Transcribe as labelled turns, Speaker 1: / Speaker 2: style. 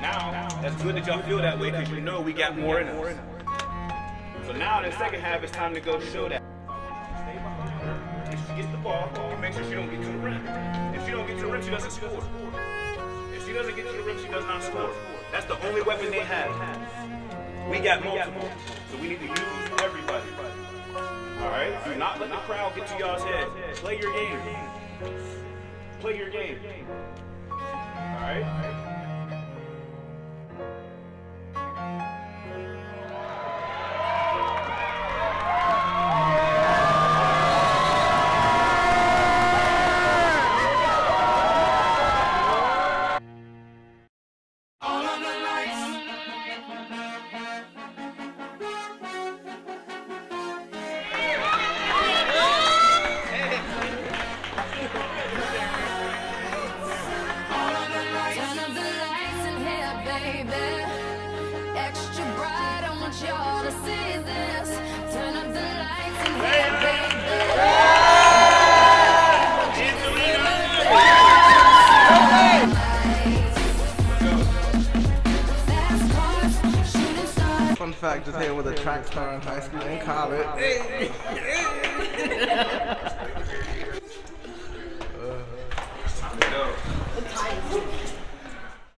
Speaker 1: Now, that's good that y'all feel that way because you know we got more in us. So now in the second half, it's time to go show that. If she gets the ball, make sure she don't get to the rim. If she don't get to the rim, she doesn't score. If she doesn't get to the rim, she does not score. That's the only weapon they have. We got multiple, so we need to use everybody. All right? Do not let the crowd get to y'all's head. Play your game. Play your game. All right?
Speaker 2: Baby. Extra bright, I want y'all to see this. Turn up the lights in here, baby. Fast cars.
Speaker 3: Fun fact, just here with a track star in high school and college. Hey, hey.